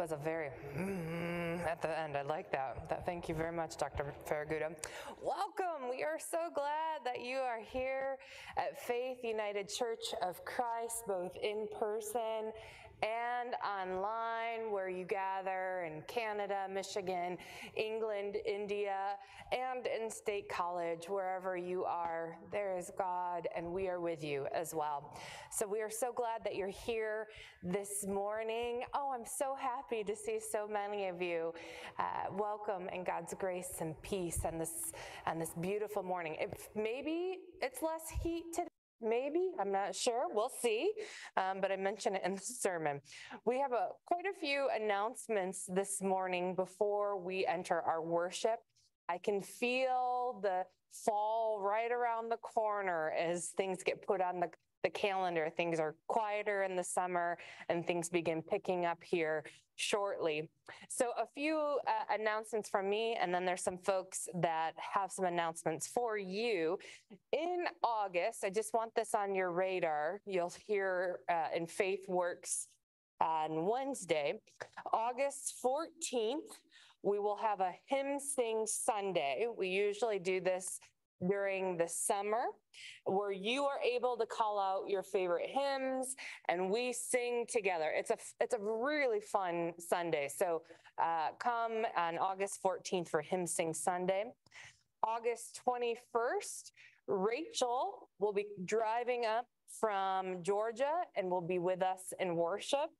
was a very mm, at the end. I like that. that. Thank you very much, Dr. Ferraguto. Welcome. We are so glad that you are here at Faith United Church of Christ, both in person and online where you gather Canada, Michigan, England, India, and in State College, wherever you are, there is God and we are with you as well. So we are so glad that you're here this morning. Oh, I'm so happy to see so many of you. Uh, welcome in God's grace and peace and this and this beautiful morning. If maybe it's less heat today maybe i'm not sure we'll see um, but i mentioned it in the sermon. We have a quite a few announcements this morning before we enter our worship. I can feel the fall right around the corner as things get put on the the calendar. Things are quieter in the summer and things begin picking up here shortly. So, a few uh, announcements from me, and then there's some folks that have some announcements for you. In August, I just want this on your radar. You'll hear uh, in Faith Works on Wednesday, August 14th. We will have a hymn sing Sunday. We usually do this during the summer where you are able to call out your favorite hymns and we sing together. It's a it's a really fun Sunday. So uh, come on August 14th for Hymn Sing Sunday. August 21st, Rachel will be driving up from Georgia and will be with us in worship.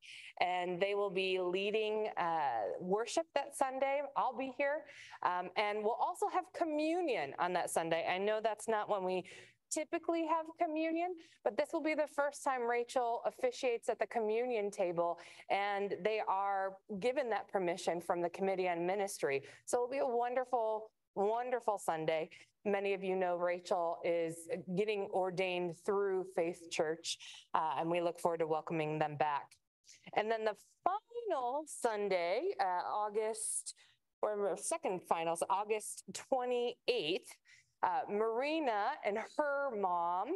And they will be leading uh, worship that Sunday. I'll be here. Um, and we'll also have communion on that Sunday. I know that's not when we typically have communion, but this will be the first time Rachel officiates at the communion table, and they are given that permission from the Committee on Ministry. So it'll be a wonderful wonderful Sunday. Many of you know Rachel is getting ordained through Faith Church, uh, and we look forward to welcoming them back. And then the final Sunday, uh, August, or second finals, August 28th, uh, Marina and her mom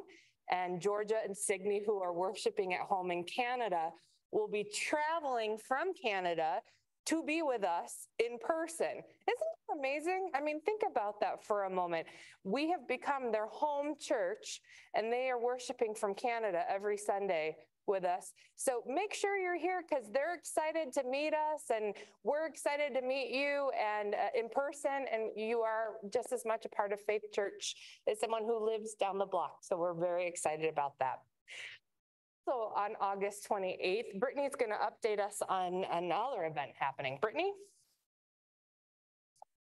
and Georgia and Signe, who are worshiping at home in Canada, will be traveling from Canada to be with us in person. Isn't that amazing? I mean, think about that for a moment. We have become their home church, and they are worshiping from Canada every Sunday with us. So make sure you're here because they're excited to meet us, and we're excited to meet you and uh, in person. And you are just as much a part of Faith Church as someone who lives down the block. So we're very excited about that. So on August 28th, Brittany's going to update us on another event happening. Brittany?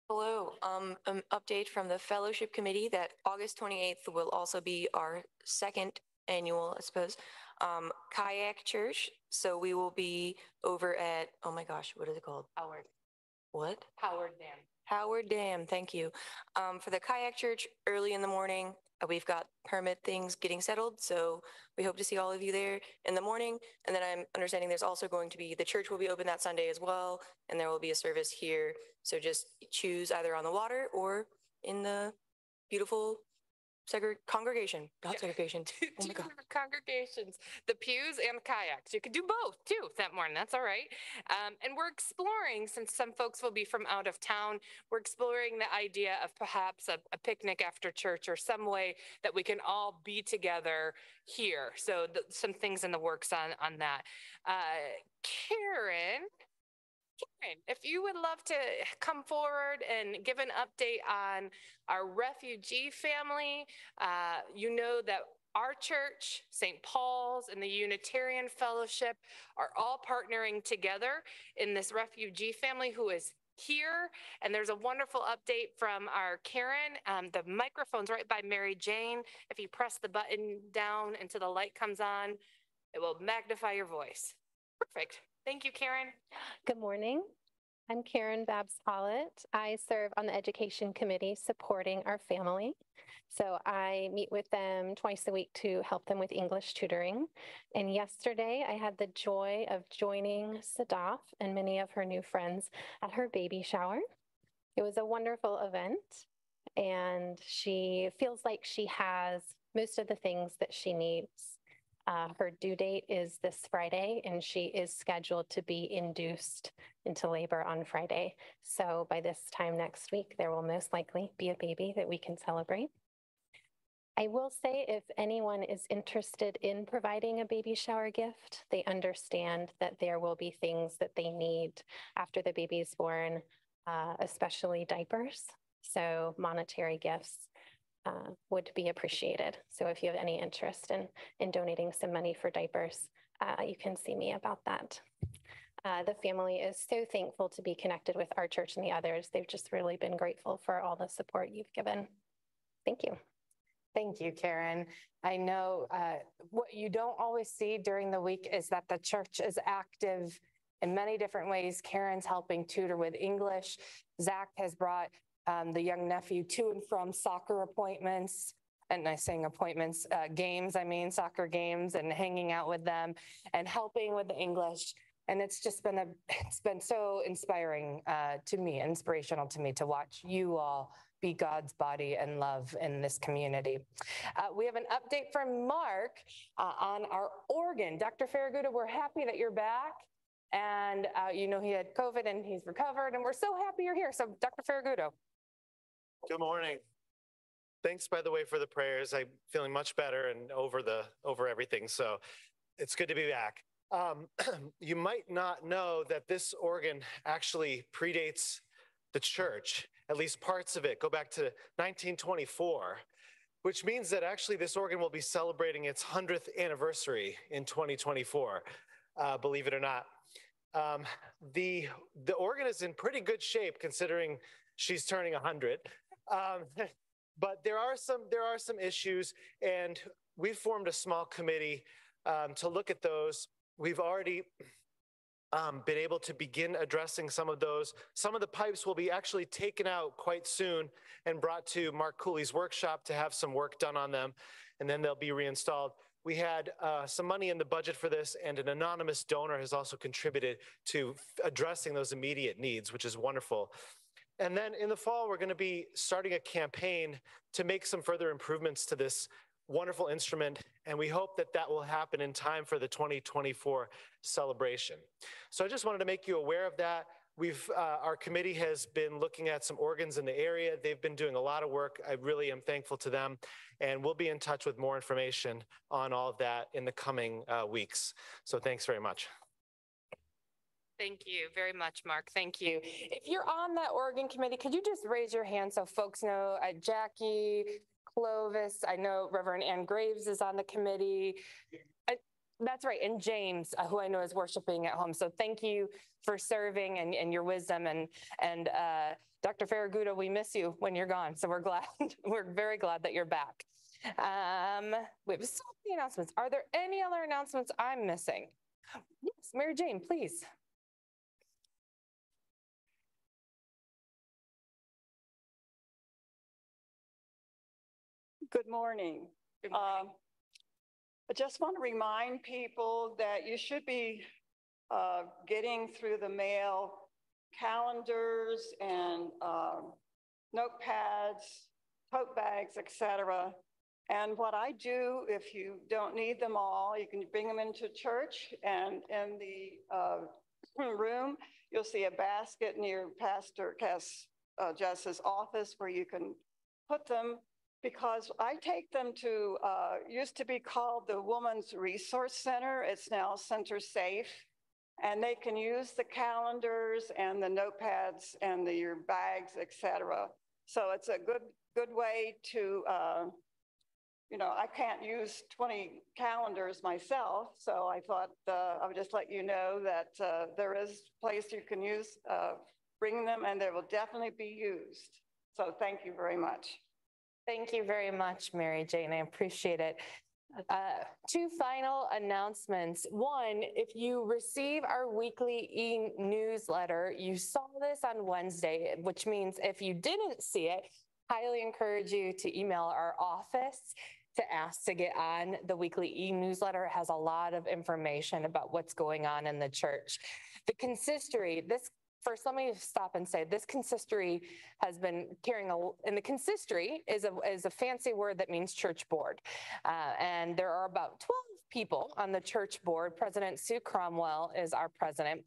Hello, um, an update from the Fellowship Committee that August 28th will also be our second annual, I suppose, um, kayak church. So we will be over at, oh my gosh, what is it called? Howard. What? Howard Dam. Howard Dam, thank you. Um, for the kayak church early in the morning, Uh, we've got permit things getting settled. So we hope to see all of you there in the morning. And then I'm understanding there's also going to be, the church will be open that Sunday as well. And there will be a service here. So just choose either on the water or in the beautiful segre- congregation, not segregation. Oh my God. congregations, the pews and the kayaks. You could do both too that morning. That's all right. Um, and we're exploring, since some folks will be from out of town, we're exploring the idea of perhaps a, a picnic after church or some way that we can all be together here. So the, some things in the works on on that. Uh, Karen Karen, if you would love to come forward and give an update on our refugee family, uh, you know that our church, St. Paul's, and the Unitarian Fellowship are all partnering together in this refugee family who is here. And there's a wonderful update from our Karen. Um, the microphone's right by Mary Jane. If you press the button down until the light comes on, it will magnify your voice. Perfect. Thank you, Karen. Good morning. I'm Karen Babs Pollitt. I serve on the Education Committee supporting our family. So I meet with them twice a week to help them with English tutoring. And yesterday I had the joy of joining Sadaf and many of her new friends at her baby shower. It was a wonderful event and she feels like she has most of the things that she needs Uh, her due date is this Friday, and she is scheduled to be induced into labor on Friday. So by this time next week, there will most likely be a baby that we can celebrate. I will say if anyone is interested in providing a baby shower gift, they understand that there will be things that they need after the baby is born, uh, especially diapers. So monetary gifts uh, would be appreciated. So if you have any interest in, in donating some money for diapers, uh, you can see me about that. Uh, the family is so thankful to be connected with our church and the others. They've just really been grateful for all the support you've given. Thank you. Thank you, Karen. I know uh, what you don't always see during the week is that the church is active in many different ways. Karen's helping tutor with English. Zach has brought um, the young nephew to and from soccer appointments. And I saying appointments, uh, games, I mean, soccer games and hanging out with them and helping with the English. And it's just been a, it's been so inspiring uh, to me, inspirational to me to watch you all be God's body and love in this community. Uh, we have an update from Mark uh, on our organ. Dr. Ferraguto, we're happy that you're back. And uh, you know, he had COVID and he's recovered, and we're so happy you're here. So, Dr. Ferraguto. Good morning. Thanks, by the way, for the prayers. I'm feeling much better and over the over everything. So it's good to be back. Um, you might not know that this organ actually predates the church at least parts of it go back to 1924, which means that actually this organ will be celebrating its 100th anniversary in 2024, uh, believe it or not. Um, the, the organ is in pretty good shape considering she's turning 100. Um, but there are some there are some issues, and we've formed a small committee um, to look at those. We've already um, been able to begin addressing some of those. Some of the pipes will be actually taken out quite soon and brought to Mark Cooley's workshop to have some work done on them, and then they'll be reinstalled. We had uh, some money in the budget for this, and an anonymous donor has also contributed to addressing those immediate needs, which is wonderful. And then in the fall, we're going to be starting a campaign to make some further improvements to this wonderful instrument, and we hope that that will happen in time for the 2024 celebration. So I just wanted to make you aware of that. We've, uh, our committee has been looking at some organs in the area. They've been doing a lot of work. I really am thankful to them. And we'll be in touch with more information on all of that in the coming uh, weeks. So thanks very much. Thank you very much, Mark. Thank you. If you're on that organ committee, could you just raise your hand so folks know? Uh, Jackie, Clovis. I know Reverend Ann Graves is on the committee. That's right. And James, uh, who I know is worshiping at home. So thank you for serving and, and your wisdom. And, and uh, Dr. Ferraguto, we miss you when you're gone. So we're glad, we're very glad that you're back. Um, we have so many announcements. Are there any other announcements I'm missing? Yes, Mary Jane, please. Good morning. Good morning. Um, I just want to remind people that you should be uh, getting through the mail calendars and um, notepads, tote bags, etc. And what I do, if you don't need them all, you can bring them into church and in the uh, room, you'll see a basket near Pastor Kast uh, Jess's office where you can put them because I take them to, uh, used to be called the Women's Resource Center. It's now Centre Safe. And they can use the calendars and the notepads and the, your bags, etc. So it's a good, good way to, uh, you know, I can't use 20 calendars myself. So I thought uh, I would just let you know that uh, there is a place you can use, uh, bring them and they will definitely be used. So thank you very much. Thank you very much, Mary Jane. I appreciate it. Uh, two final announcements. One, if you receive our weekly e-newsletter, you saw this on Wednesday, which means if you didn't see it, highly encourage you to email our office to ask to get on the weekly e-newsletter. It has a lot of information about what's going on in the church. The consistory, this First, let me stop and say this consistory has been carrying a, and the consistory is a, is a fancy word that means church board. Uh, and there are about 12 people on the church board. President Sue Cromwell is our president,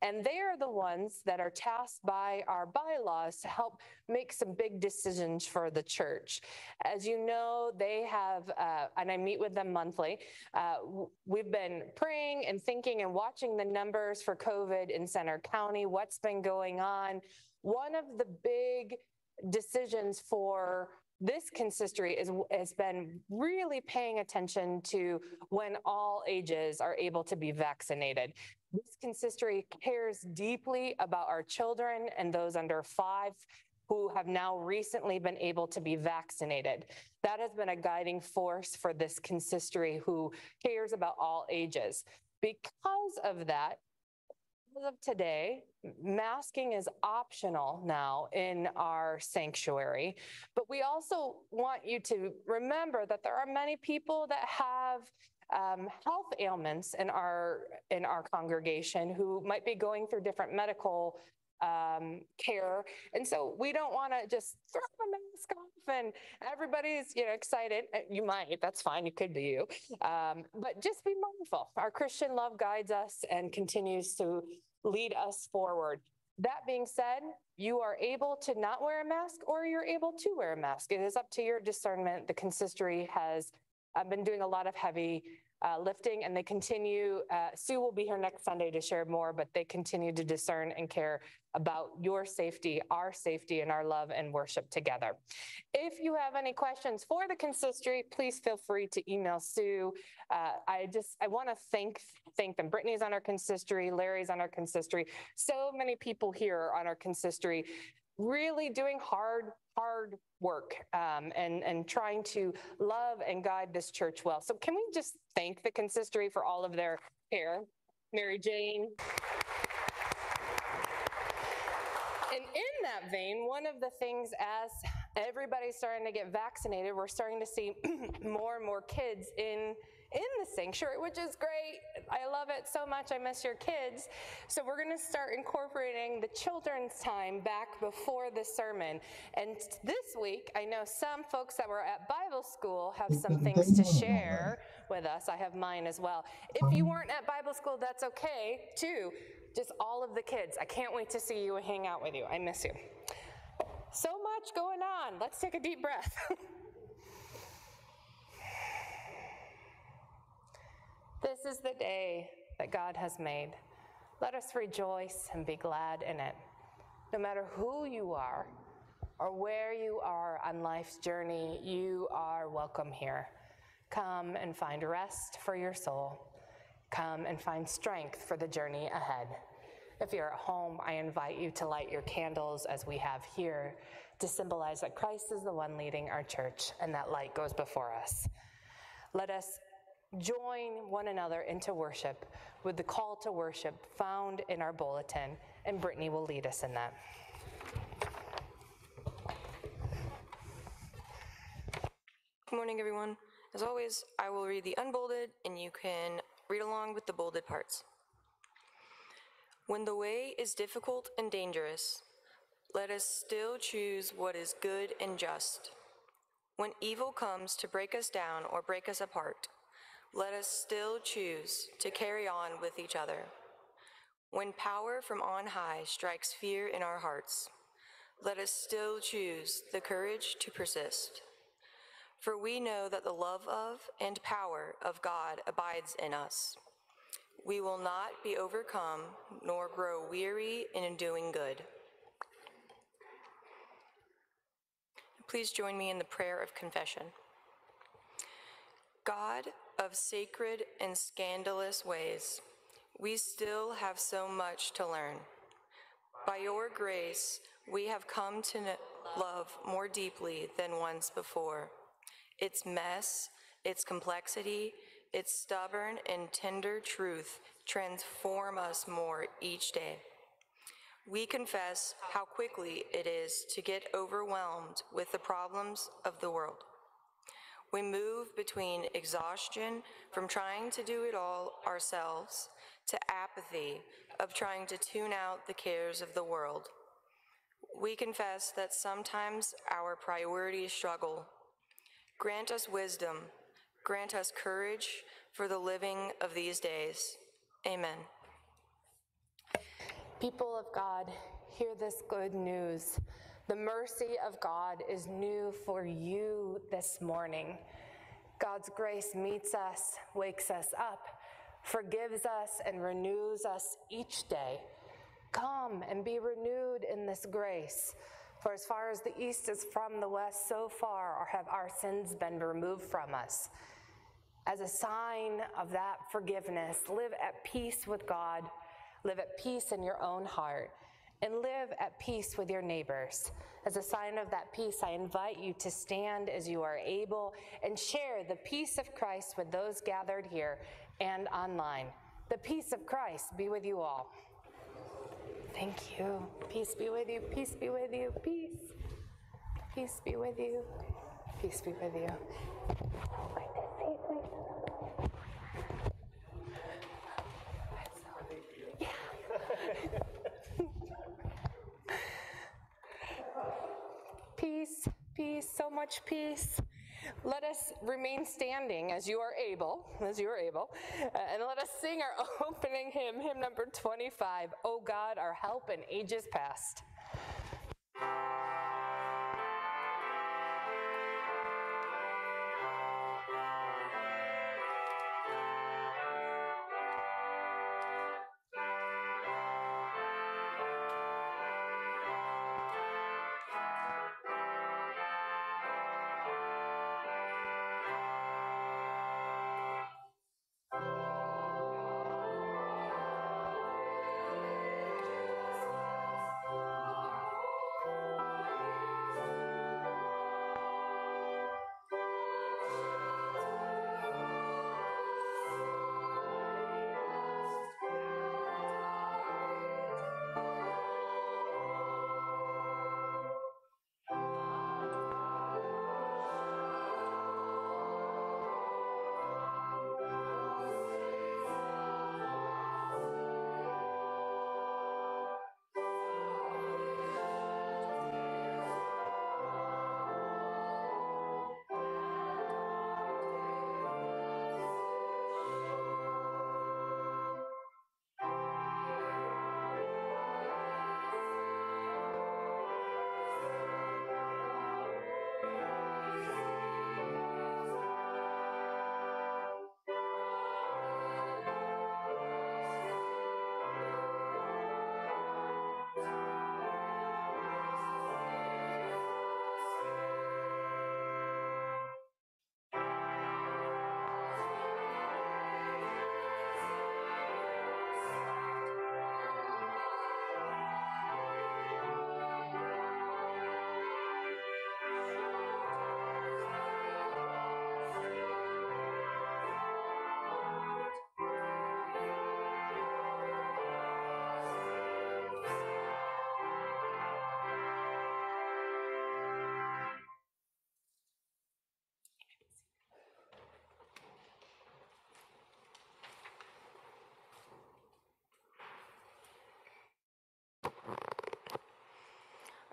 and they are the ones that are tasked by our bylaws to help make some big decisions for the church. As you know, they have, uh, and I meet with them monthly. Uh, we've been praying and thinking and watching the numbers for COVID in Centre County, what's been going on. One of the big decisions for this consistory is has been really paying attention to when all ages are able to be vaccinated. This consistory cares deeply about our children and those under five who have now recently been able to be vaccinated. That has been a guiding force for this consistory who cares about all ages. Because of that, as of today, masking is optional now in our sanctuary. But we also want you to remember that there are many people that have um, health ailments in our in our congregation who might be going through different medical um, care, and so we don't want to just throw a mask off and everybody's you know excited. Uh, You might, that's fine. You could be you, um, but just be mindful. Our Christian love guides us and continues to lead us forward. That being said, you are able to not wear a mask or you're able to wear a mask. It is up to your discernment. The consistory has uh, been doing a lot of heavy uh, lifting and they continue. Uh, Sue will be here next Sunday to share more, but they continue to discern and care about your safety, our safety, and our love and worship together. If you have any questions for the consistory, please feel free to email Sue. Uh, I just I want to thank thank them. Brittany's on our consistory, Larry's on our consistory. So many people here on our consistory really doing hard, hard work um, and, and trying to love and guide this church well. So can we just thank the consistory for all of their care? Mary Jane. And in that vein, one of the things as everybody's starting to get vaccinated, we're starting to see more and more kids in in the sanctuary, which is great. I love it so much. I miss your kids. So we're going to start incorporating the children's time back before the sermon. And this week, I know some folks that were at Bible school have some things to share with us. I have mine as well. If you weren't at Bible school, that's okay too. Just all of the kids. I can't wait to see you and hang out with you. I miss you. So much going on. Let's take a deep breath. This is the day that God has made. Let us rejoice and be glad in it. No matter who you are or where you are on life's journey, you are welcome here. Come and find rest for your soul. Come and find strength for the journey ahead. If you're at home, I invite you to light your candles as we have here to symbolize that Christ is the one leading our church and that light goes before us. Let us join one another into worship with the call to worship found in our bulletin, and Brittany will lead us in that. Good morning, everyone. As always, I will read the unbolded, and you can read along with the bolded parts. When the way is difficult and dangerous, let us still choose what is good and just. When evil comes to break us down or break us apart, let us still choose to carry on with each other. When power from on high strikes fear in our hearts, let us still choose the courage to persist. For we know that the love of and power of God abides in us. We will not be overcome nor grow weary in doing good. Please join me in the prayer of confession. God of sacred and scandalous ways, we still have so much to learn. By your grace, we have come to love more deeply than once before. Its mess, its complexity, its stubborn and tender truth transform us more each day. We confess how quickly it is to get overwhelmed with the problems of the world. We move between exhaustion from trying to do it all ourselves to apathy of trying to tune out the cares of the world. We confess that sometimes our priorities struggle. Grant us wisdom, grant us courage, for the living of these days. Amen. People of God, hear this good news. The mercy of God is new for you this morning. God's grace meets us, wakes us up, forgives us, and renews us each day. Come and be renewed in this grace. For as far as the east is from the west, so far have our sins been removed from us. As a sign of that forgiveness, live at peace with God, live at peace in your own heart, and live at peace with your neighbors. As a sign of that peace, I invite you to stand as you are able and share the peace of Christ with those gathered here and online. The peace of Christ be with you all. Thank you. Peace be with you. Peace be with you. Peace. Peace be with you. Peace be with you. Peace, peace, so much peace. Let us remain standing as you are able, as you are able, uh, and let us sing our opening hymn, hymn number 25, O God, our help in ages past.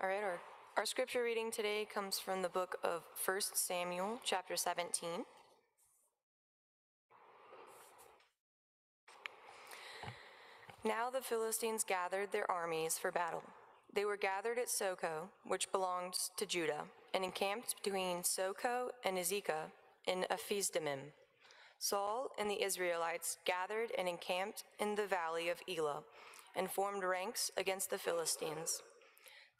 All right, our, our scripture reading today comes from the book of 1 Samuel, chapter 17. Now the Philistines gathered their armies for battle. They were gathered at Socoh, which belonged to Judah, and encamped between Socoh and Azekah in Ephes-dammim. Saul and the Israelites gathered and encamped in the valley of Elah and formed ranks against the Philistines.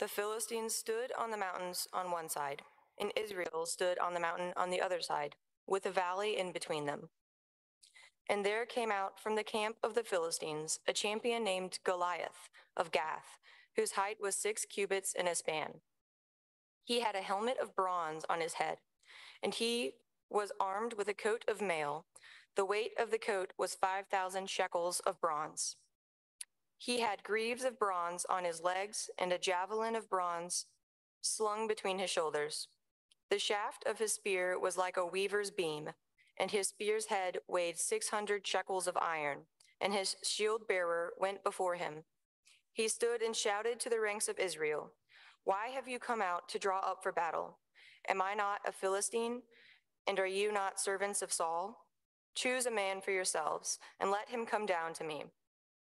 The Philistines stood on the mountains on one side, and Israel stood on the mountain on the other side, with a valley in between them. And there came out from the camp of the Philistines a champion named Goliath of Gath, whose height was six cubits and a span. He had a helmet of bronze on his head, and he was armed with a coat of mail. The weight of the coat was 5,000 shekels of bronze. He had greaves of bronze on his legs and a javelin of bronze slung between his shoulders. The shaft of his spear was like a weaver's beam, and his spear's head weighed 600 shekels of iron, and his shield bearer went before him. He stood and shouted to the ranks of Israel, Why have you come out to draw up for battle? Am I not a Philistine? And are you not servants of Saul? Choose a man for yourselves, and let him come down to me.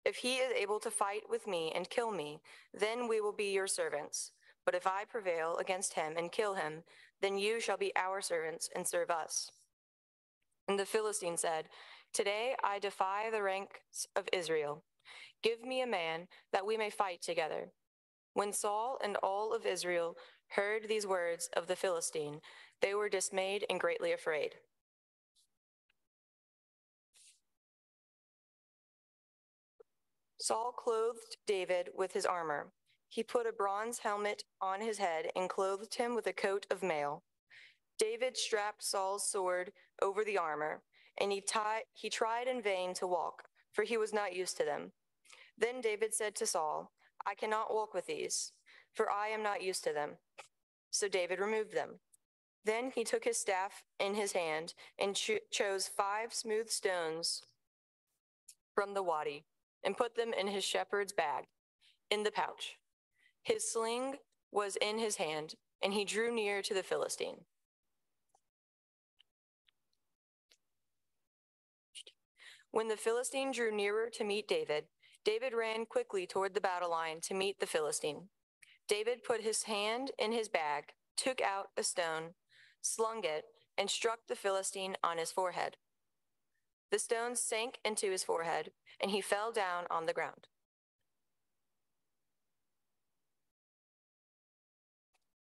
If he is able to fight with me and kill me, then we will be your servants. But if I prevail against him and kill him, then you shall be our servants and serve us. And the Philistine said, Today I defy the ranks of Israel. Give me a man that we may fight together. When Saul and all of Israel heard these words of the Philistine, they were dismayed and greatly afraid. Saul clothed David with his armor. He put a bronze helmet on his head and clothed him with a coat of mail. David strapped Saul's sword over the armor, and he, he tried in vain to walk, for he was not used to them. Then David said to Saul, I cannot walk with these, for I am not used to them. So David removed them. Then he took his staff in his hand and cho- chose five smooth stones from the wadi and put them in his shepherd's bag, in the pouch. His sling was in his hand, and he drew near to the Philistine. When the Philistine drew nearer to meet David, David ran quickly toward the battle line to meet the Philistine. David put his hand in his bag, took out a stone, slung it, and struck the Philistine on his forehead. The stone sank into his forehead, and he fell down on the ground.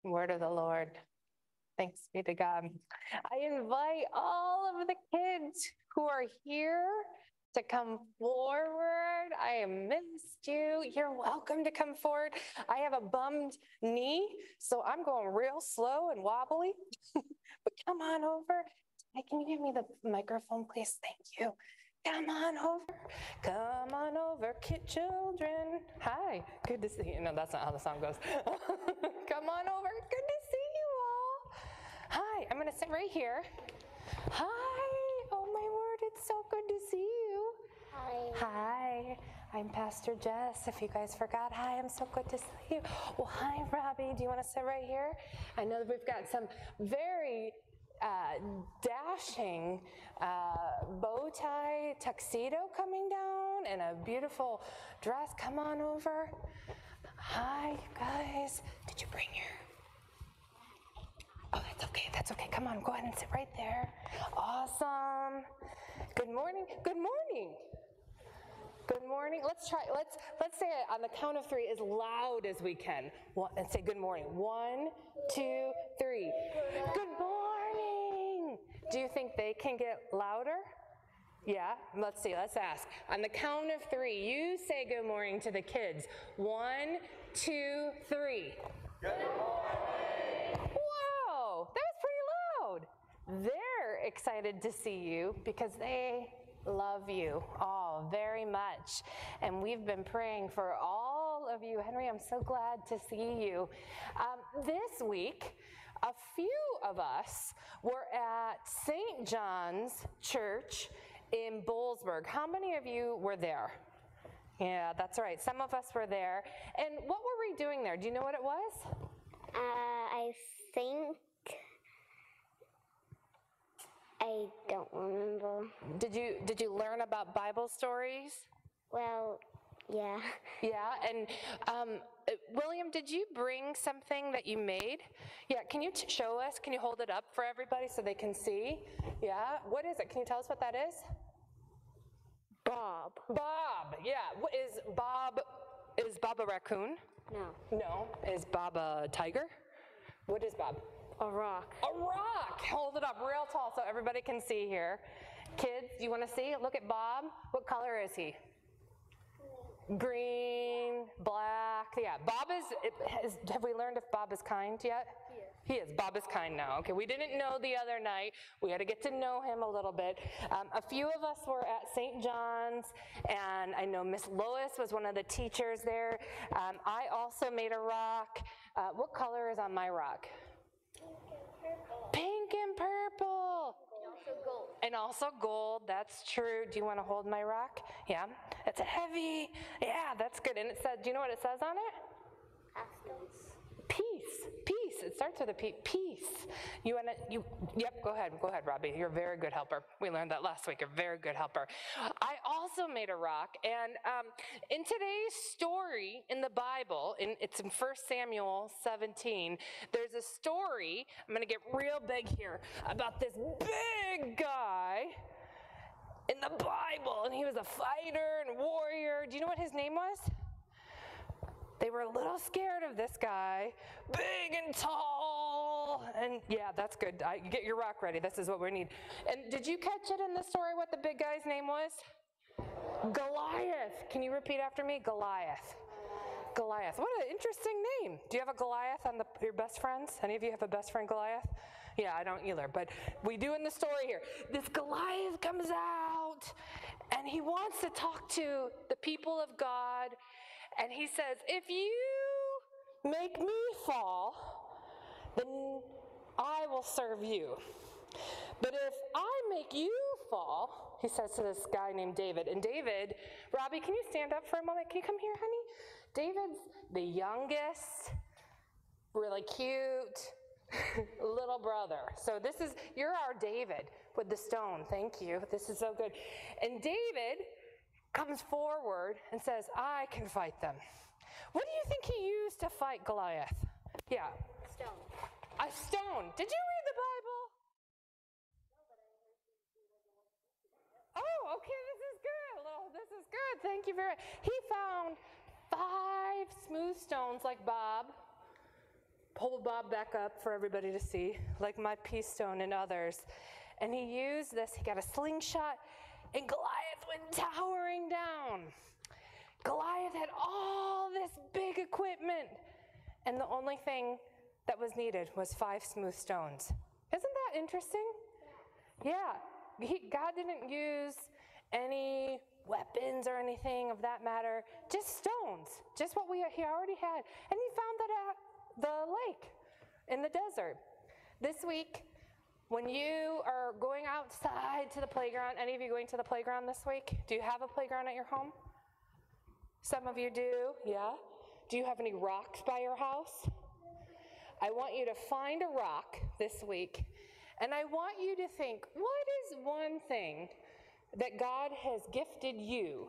Word of the Lord. Thanks be to God. I invite all of the kids who are here to come forward. I missed you. You're welcome to come forward. I have a bummed knee, so I'm going real slow and wobbly. but come on over. Hey, can you give me the microphone, please? Thank you. Come on over. Come on over, kid children. Hi. Good to see you. No, that's not how the song goes. come on over. Good to see you all. Hi. I'm going to sit right here. Hi. Oh, my word. It's so good to see you. Hi. Hi. I'm Pastor Jess. If you guys forgot, hi, I'm so good to see you. Well, hi, Robbie. Do you want to sit right here? I know that we've got some very uh, dashing uh, bow tie tuxedo coming down and a beautiful dress. Come on over. Hi, you guys. Did you bring your? Oh, that's okay. That's okay. Come on, go ahead and sit right there. Awesome. Good morning. Good morning. Good morning. Let's try. Let's let's say it on the count of three as loud as we can. One, and say good morning. One, two, three. Good morning. Do you think they can get louder? Yeah. Let's see. Let's ask. On the count of three, you say good morning to the kids. One, two, three. Good morning. Whoa, that was pretty loud. They're excited to see you because they love you all very much. And we've been praying for all of you. Henry, I'm so glad to see you. Um, this week, a few of us were at St. John's Church in Boalsburg. How many of you were there? Yeah, that's right. Some of us were there. And what were we doing there? Do you know what it was? Uh, I think I don't remember. Did you did you learn about Bible stories? Well, yeah. Yeah, and um, uh, William, did you bring something that you made? Yeah, can you t- show us? Can you hold it up for everybody so they can see? Yeah, what is it? Can you tell us what that is? Bob. Bob. Yeah, what is Bob? Is Bob a raccoon? No. No. Is Bob a tiger? What is Bob? A rock. A rock. Hold it up real tall so everybody can see here. Kids, you want to see? Look at Bob. What color is he? Green, black. Yeah, Bob is, is. Have we learned if Bob is kind yet? He is. Bob is kind now. Okay, we didn't know the other night. We had to get to know him a little bit. Um, a few of us were at St. John's, and I know Miss Lois was one of the teachers there. Um, I also made a rock. Uh, what color is on my rock? Pink and purple. Pink And also gold, that's true. Do you want to hold my rock? Yeah. It's heavy. Yeah, that's good. And it says, do you know what it says on it? Pastels. Peace, peace. It starts with a P. Peace. You to, you, yep, go ahead. Go ahead, Robbie. You're a very good helper. We learned that last week. You're a very good helper. I also made a rock. And um, in today's story in the Bible, in, it's in 1 Samuel 17, there's a story, I'm going to get real big here, about this big guy in the Bible. And he was a fighter and warrior. Do you know what his name was? They were a little scared of this guy, big and tall. And yeah, that's good. I, get your rock ready. This is what we need. And did you catch it in the story what the big guy's name was? Goliath. Can you repeat after me? Goliath. Goliath. What an interesting name. Do you have a Goliath on the, your best friends? Any of you have a best friend Goliath? Yeah, I don't either, but we do in the story here. This Goliath comes out and he wants to talk to the people of God and he says, If you make me fall, then I will serve you. But if I make you fall, he says to this guy named David. And David, Robbie, can you stand up for a moment? Can you come here, honey? David's the youngest, really cute little brother. So this is, you're our David with the stone. Thank you. This is so good. And David comes forward and says, I can fight them. What do you think he used to fight Goliath? Yeah. Stone. A stone. Did you read the Bible? Oh, okay, this is good. Oh, this is good. Thank you very much. He found five smooth stones like Bob. Pull Bob back up for everybody to see, like my peace stone and others. And he used this, he got a slingshot, and Goliath went towering down. Goliath had all this big equipment, and the only thing that was needed was five smooth stones. Isn't that interesting? Yeah, he, God didn't use any weapons or anything of that matter, just stones, just what we he already had. And he found that at the lake in the desert. This week, when you are going outside to the playground, any of you going to the playground this week? Do you have a playground at your home? Some of you do, yeah? Do you have any rocks by your house? I want you to find a rock this week, and I want you to think what is one thing that God has gifted you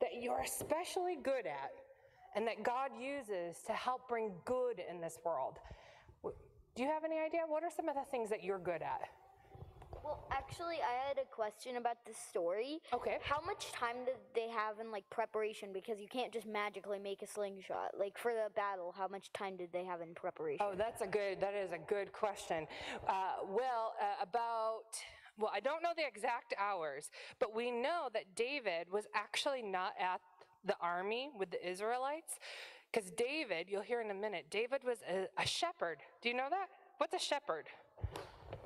that you're especially good at and that God uses to help bring good in this world? Do you have any idea? What are some of the things that you're good at? Well, actually, I had a question about the story. Okay. How much time did they have in like preparation? Because you can't just magically make a slingshot. Like for the battle, how much time did they have in preparation? Oh, that's a good, that is a good question. Uh, well, uh, about, well, I don't know the exact hours, but we know that David was actually not at the army with the Israelites. Because David, you'll hear in a minute, David was a, a shepherd. Do you know that? What's a shepherd?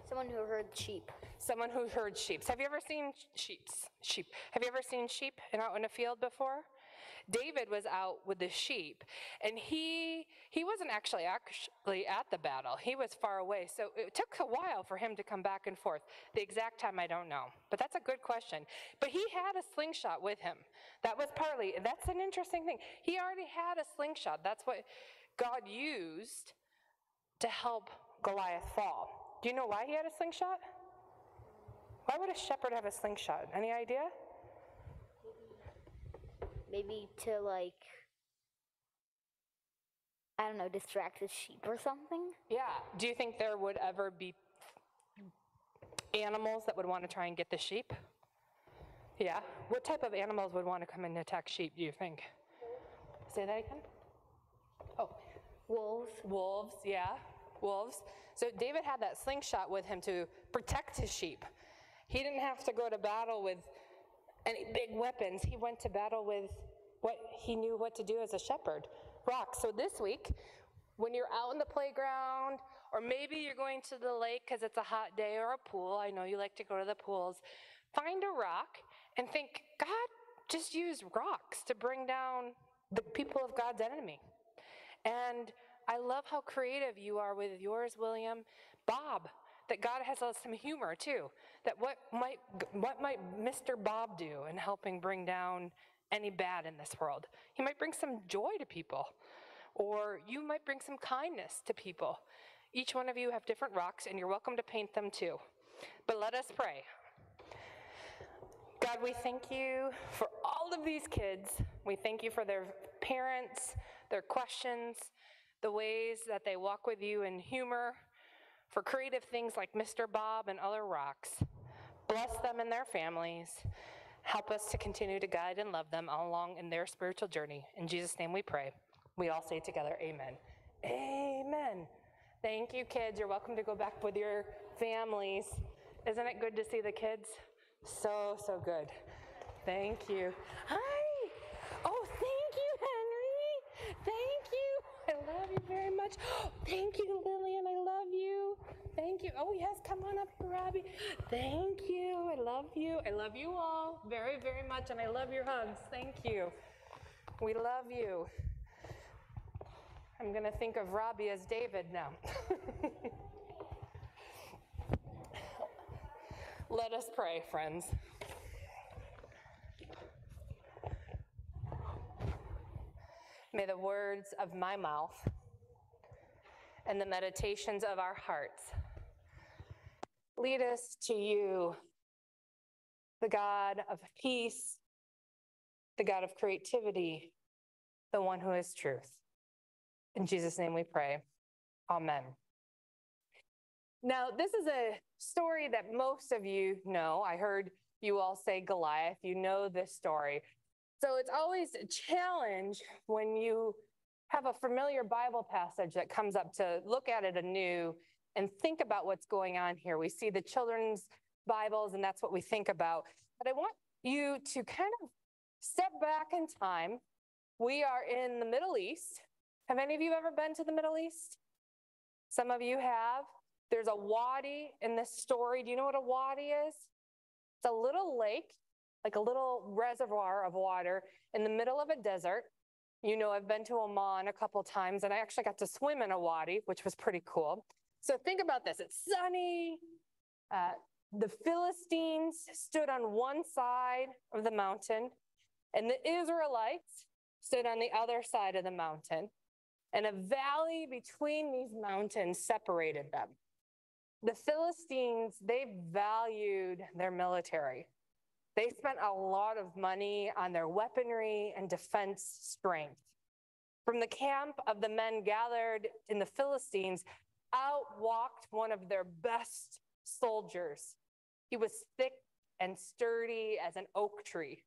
Someone who herd sheep. Someone who herds sheep. Have you ever seen sheep? Sheep. Have you ever seen sheep in, out in a field before? David was out with the sheep, and he he wasn't actually actually at the battle. He was far away, so it took a while for him to come back and forth. The exact time I don't know, but that's a good question. But he had a slingshot with him. That was partly. That's an interesting thing. He already had a slingshot. That's what God used to help Goliath fall. Do you know why he had a slingshot? Why would a shepherd have a slingshot? Any idea? Maybe to like, I don't know, distract the sheep or something. Yeah. Do you think there would ever be animals that would want to try and get the sheep? Yeah. What type of animals would want to come and attack sheep, do you think? Say that again? Oh, Wolves. wolves, yeah. Wolves. So David had that slingshot with him to protect his sheep. He didn't have to go to battle with any big weapons. He went to battle with what he knew what to do as a shepherd rocks. So this week, when you're out in the playground, or maybe you're going to the lake because it's a hot day or a pool, I know you like to go to the pools, find a rock and think, God just used rocks to bring down the people of God's enemy. And I love how creative you are with yours, William. Bob, that God has some humor too. That what might what might Mr. Bob do in helping bring down any bad in this world? He might bring some joy to people. or you might bring some kindness to people. Each one of you have different rocks, and you're welcome to paint them too. But let us pray. God, we thank you for all of these kids. We thank you for their parents, their questions, the ways that they walk with you in humor, for creative things like Mr. Bob and other rocks. Bless them and their families. Help us to continue to guide and love them all along in their spiritual journey. In Jesus' name we pray. We all say together, Amen. Amen. Thank you, kids. You're welcome to go back with your families. Isn't it good to see the kids? So, so good. Thank you. Hi. Oh, thank you, Henry. Thank you. I love you very much. Thank you. Thank you. Oh, yes, come on up here, Robbie. Thank you. I love you. I love you all very, very much, and I love your hugs. Thank you. We love you. I'm going to think of Robbie as David now. Let us pray, friends. May the words of my mouth and the meditations of our hearts lead us to you, the God of peace, the God of creativity, the one who is truth. In Jesus' name we pray. Amen. Now, this is a story that most of you know. I heard you all say Goliath. You know this story. So it's always a challenge when you have a familiar Bible passage that comes up to look at it anew and think about what's going on here. We see the children's Bibles, and that's what we think about. But I want you to kind of step back in time. We are in the Middle East. Have any of you ever been to the Middle East? Some of you have. There's a wadi in this story. Do you know what a wadi is? It's a little lake, like a little reservoir of water in the middle of a desert. You know, I've been to Oman a couple times and I actually got to swim in a wadi, which was pretty cool. So think about this it's sunny. Uh, the Philistines stood on one side of the mountain, and the Israelites stood on the other side of the mountain. And a valley between these mountains separated them. The Philistines, they valued their military. They spent a lot of money on their weaponry and defense strength. From the camp of the men gathered in the Philistines, out walked one of their best soldiers. He was thick and sturdy as an oak tree.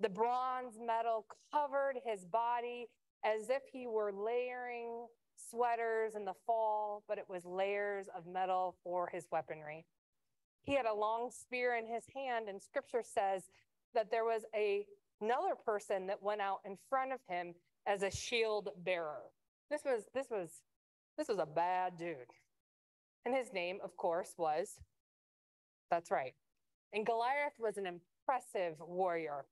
The bronze metal covered his body as if he were layering sweaters in the fall, but it was layers of metal for his weaponry. He had a long spear in his hand, and scripture says that there was a, another person that went out in front of him as a shield bearer. This was this was this was a bad dude. And his name, of course, was that's right. And Goliath was an impressive warrior.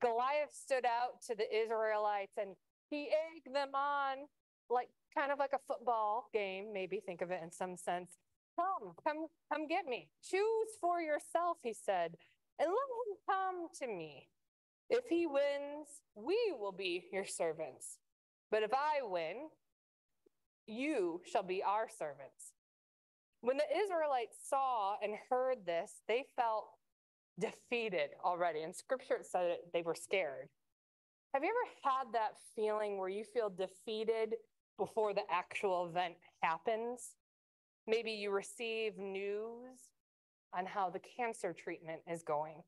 Goliath stood out to the Israelites and he egged them on like kind of like a football game, maybe think of it in some sense. Come, come, come get me. Choose for yourself, he said, and let him come to me. If he wins, we will be your servants. But if I win, you shall be our servants. When the Israelites saw and heard this, they felt defeated already. In scripture, said they were scared. Have you ever had that feeling where you feel defeated before the actual event happens? Maybe you receive news on how the cancer treatment is going.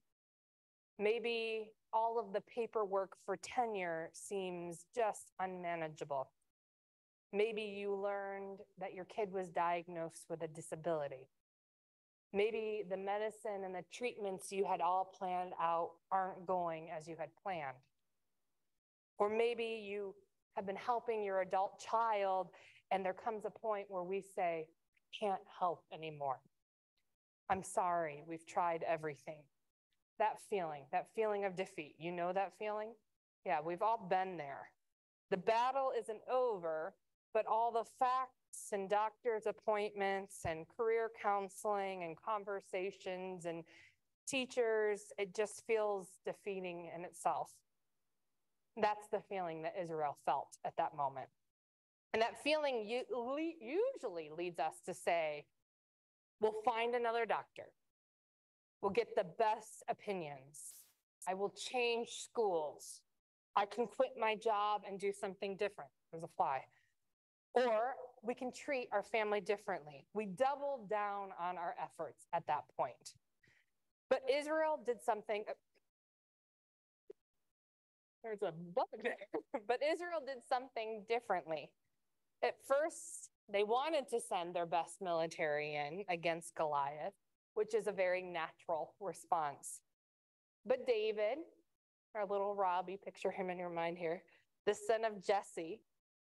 Maybe all of the paperwork for tenure seems just unmanageable. Maybe you learned that your kid was diagnosed with a disability. Maybe the medicine and the treatments you had all planned out aren't going as you had planned. Or maybe you have been helping your adult child, and there comes a point where we say, can't help anymore. I'm sorry, we've tried everything. That feeling, that feeling of defeat, you know that feeling? Yeah, we've all been there. The battle isn't over, but all the facts and doctor's appointments and career counseling and conversations and teachers, it just feels defeating in itself. That's the feeling that Israel felt at that moment. And that feeling usually leads us to say, we'll find another doctor. We'll get the best opinions. I will change schools. I can quit my job and do something different. There's a fly. Or we can treat our family differently. We doubled down on our efforts at that point. But Israel did something. There's a bug there. but Israel did something differently. At first, they wanted to send their best military in against Goliath, which is a very natural response. But David, our little Robbie, picture him in your mind here, the son of Jesse,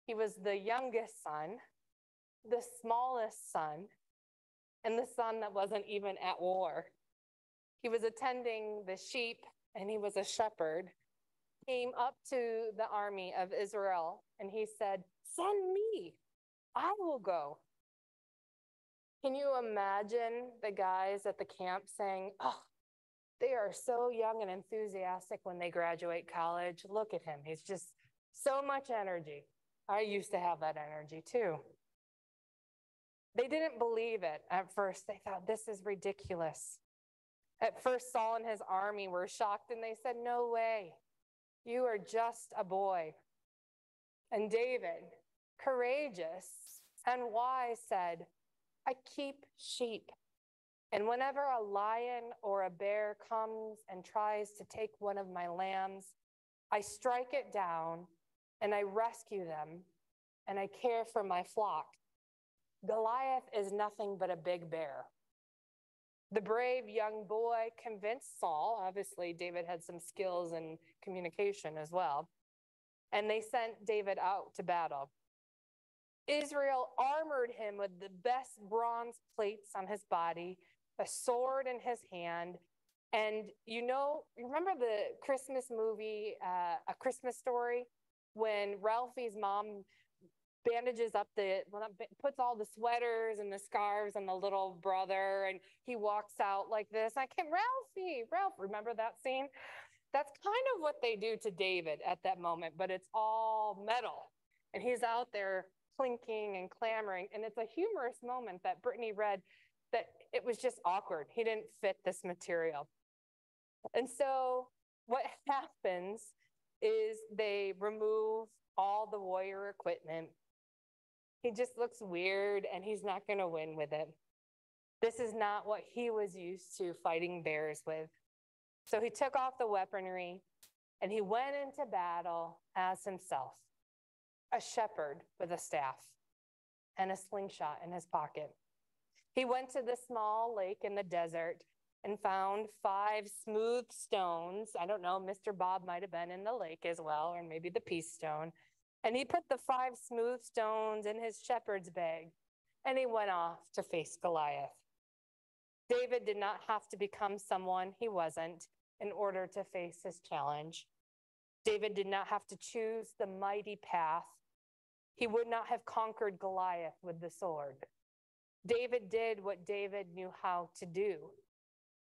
he was the youngest son, the smallest son, and the son that wasn't even at war. He was attending the sheep and he was a shepherd. Came up to the army of Israel and he said, Send me, I will go. Can you imagine the guys at the camp saying, Oh, they are so young and enthusiastic when they graduate college. Look at him. He's just so much energy. I used to have that energy too. They didn't believe it at first. They thought, this is ridiculous. At first, Saul and his army were shocked and they said, No way. You are just a boy. And David, courageous and wise, said, I keep sheep. And whenever a lion or a bear comes and tries to take one of my lambs, I strike it down and I rescue them and I care for my flock. Goliath is nothing but a big bear. The brave young boy convinced Saul, obviously, David had some skills in communication as well, and they sent David out to battle. Israel armored him with the best bronze plates on his body, a sword in his hand. And you know, remember the Christmas movie, uh, A Christmas Story, when Ralphie's mom bandages up the puts all the sweaters and the scarves on the little brother and he walks out like this i can't ralphie ralph remember that scene? That's kind of what they do to david at that moment but it's all metal. And he's out there clinking and clamoring and it's a humorous moment that brittany read that it was just awkward. He didn't fit this material. And so what happens is they remove all the warrior equipment he just looks weird and he's not going to win with it. This is not what he was used to fighting bears with. So he took off the weaponry and he went into battle as himself a shepherd with a staff and a slingshot in his pocket. He went to the small lake in the desert and found five smooth stones. I don't know, Mr. Bob might have been in the lake as well, or maybe the peace stone. And he put the five smooth stones in his shepherd's bag, and he went off to face Goliath. David did not have to become someone he wasn't in order to face his challenge. David did not have to choose the mighty path. He would not have conquered Goliath with the sword. David did what David knew how to do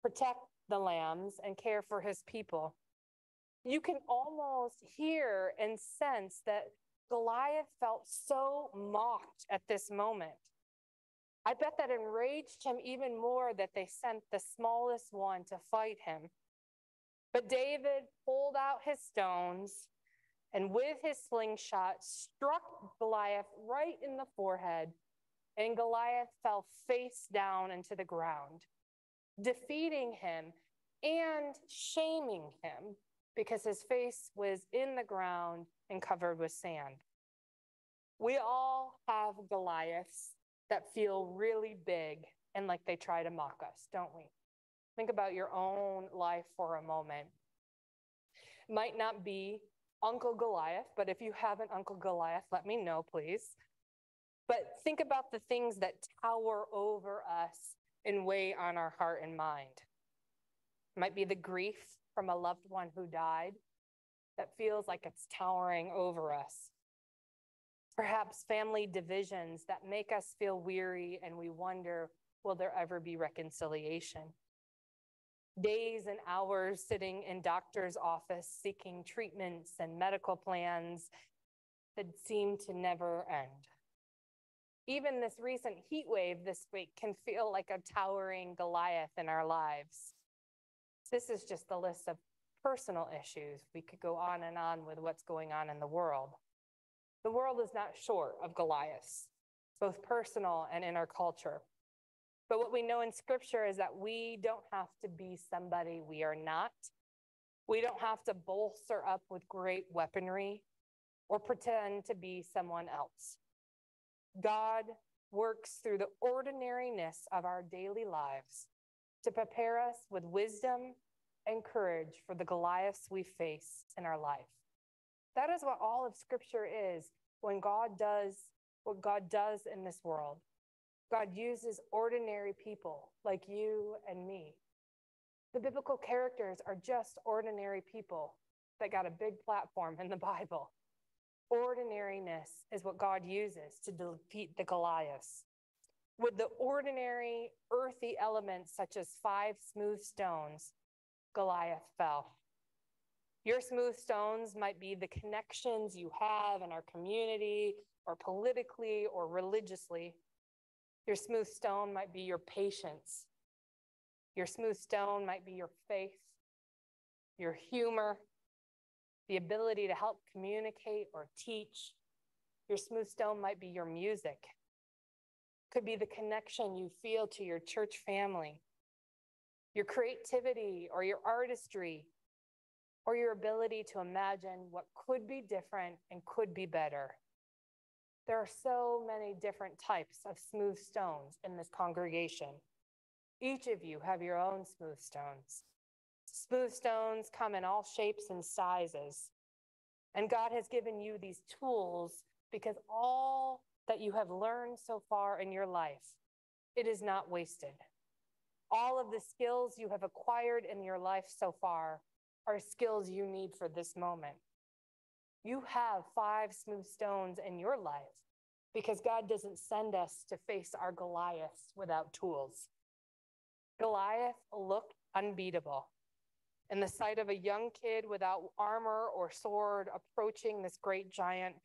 protect the lambs and care for his people you can almost hear and sense that Goliath felt so mocked at this moment. I bet that enraged him even more that they sent the smallest one to fight him. But David pulled out his stones and with his slingshot struck Goliath right in the forehead, and Goliath fell face down into the ground, defeating him and shaming him because his face was in the ground and covered with sand. We all have Goliaths that feel really big and like they try to mock us, don't we? Think about your own life for a moment. Might not be Uncle Goliath, but if you have an Uncle Goliath, let me know, please. But think about the things that tower over us and weigh on our heart and mind. It might be the grief from a loved one who died that feels like it's towering over us. Perhaps family divisions that make us feel weary and we wonder, will there ever be reconciliation? Days and hours sitting in doctor's office seeking treatments and medical plans that seem to never end. Even this recent heat wave this week can feel like a towering Goliath in our lives. This is just the list of personal issues. We could go on and on with what's going on in the world. The world is not short of Goliaths, both personal and in our culture. But what we know in scripture is that we don't have to be somebody we are not. We don't have to bolster up with great weaponry or pretend to be someone else. God works through the ordinariness of our daily lives to prepare us with wisdom and courage for the Goliaths we face in our life. That is what all of scripture is when God does what God does in this world. God uses ordinary people like you and me. The biblical characters are just ordinary people that got a big platform in the Bible. Ordinariness is what God uses to defeat the Goliaths. With the ordinary earthy elements, such as five smooth stones, Goliath fell. Your smooth stones might be the connections you have in our community, or politically, or religiously. Your smooth stone might be your patience. Your smooth stone might be your faith, your humor, the ability to help communicate or teach. Your smooth stone might be your music, could be the connection you feel to your church family, your creativity or your artistry, or your ability to imagine what could be different and could be better. There are so many different types of smooth stones in this congregation. Each of you have your own smooth stones. Smooth stones come in all shapes and sizes. And God has given you these tools because all that you have learned so far in your life, it is not wasted. All of the skills you have acquired in your life so far are skills you need for this moment. You have five smooth stones in your life because God doesn't send us to face our Goliaths without tools. Goliath looked unbeatable. In the sight of a young kid without armor or sword approaching this great giant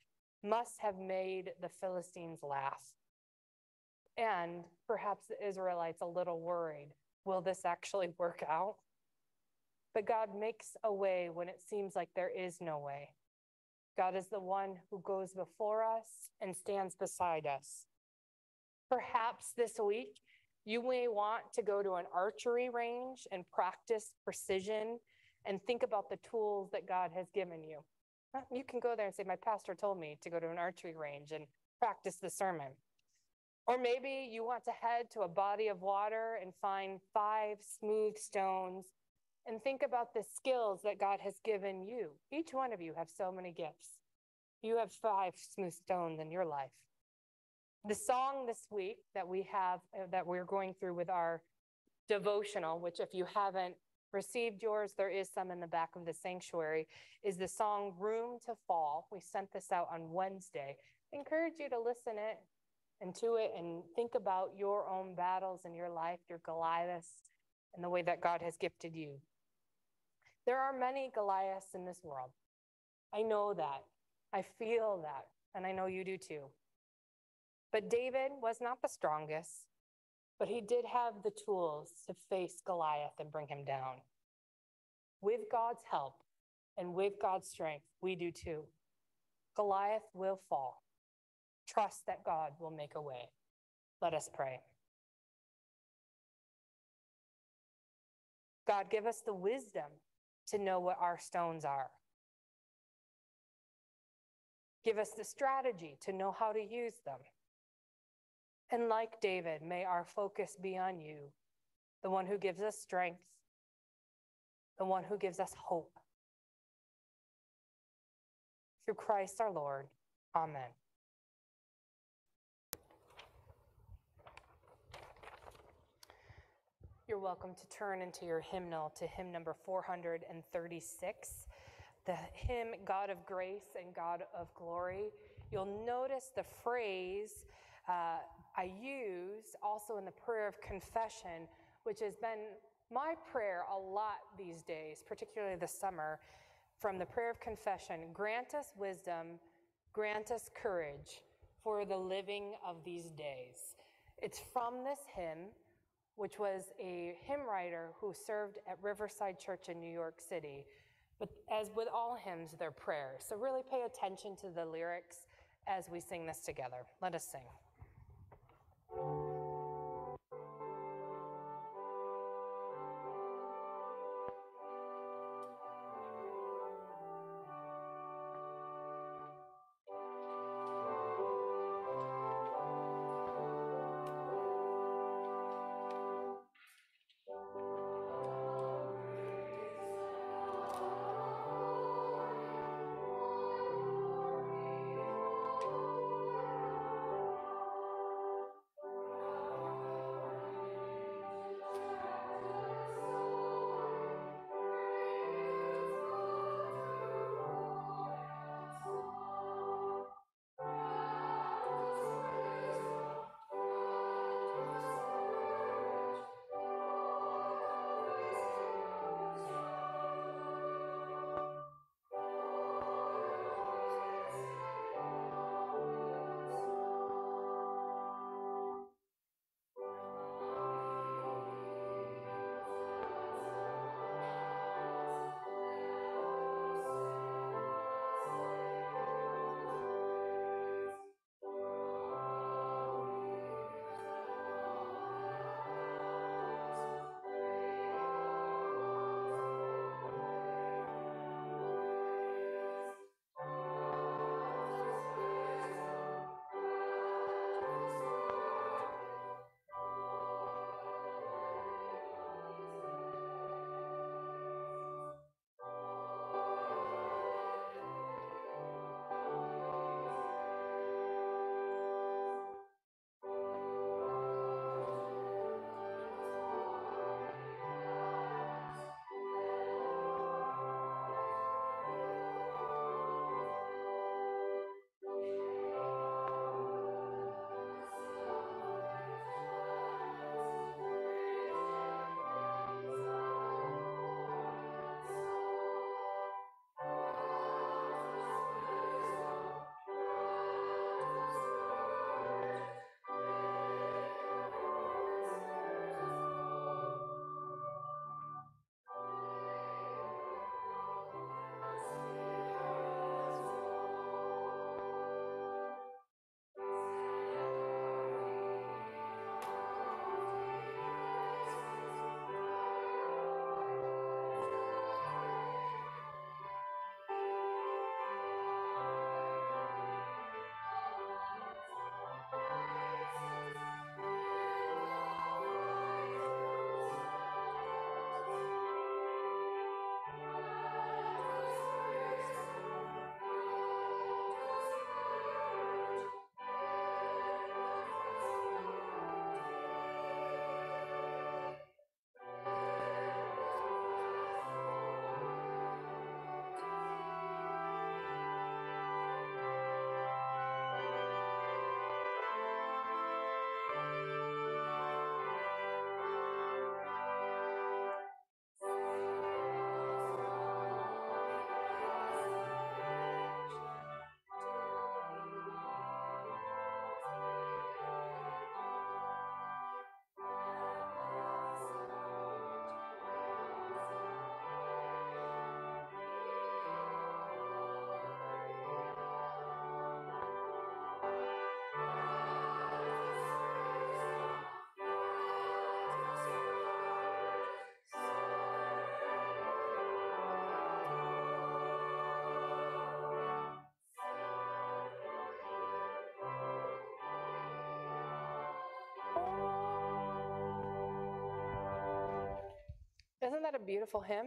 must have made the Philistines laugh. And perhaps the Israelites a little worried will this actually work out? But God makes a way when it seems like there is no way. God is the one who goes before us and stands beside us. Perhaps this week, you may want to go to an archery range and practice precision and think about the tools that God has given you. You can go there and say, My pastor told me to go to an archery range and practice the sermon. Or maybe you want to head to a body of water and find five smooth stones and think about the skills that God has given you. Each one of you have so many gifts. You have five smooth stones in your life. The song this week that we have, uh, that we're going through with our devotional, which if you haven't received yours, there is some in the back of the sanctuary, is the song Room to Fall. We sent this out on Wednesday. I encourage you to listen it and to it and think about your own battles in your life, your Goliaths, and the way that God has gifted you. There are many Goliaths in this world. I know that. I feel that. And I know you do too. But David was not the strongest, but he did have the tools to face Goliath and bring him down. With God's help and with God's strength, we do too. Goliath will fall. Trust that God will make a way. Let us pray. God, give us the wisdom to know what our stones are. Give us the strategy to know how to use them. And like David, may our focus be on you, the one who gives us strength, the one who gives us hope. Through Christ our Lord. Amen. You're welcome to turn into your hymnal to hymn number 436, the hymn God of Grace and God of Glory. You'll notice the phrase uh, I use also in the prayer of confession, which has been my prayer a lot these days, particularly this summer, from the prayer of confession grant us wisdom grant us courage for the living of these days. It's from this hymn, which was a hymn writer who served at Riverside Church in New York City. But as with all hymns, they're prayers. So really pay attention to the lyrics as we sing this together. Let us sing. That a beautiful hymn?